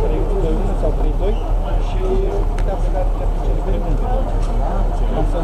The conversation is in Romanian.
3-1 sau 3-2 și putea pleca de cele trei. Am să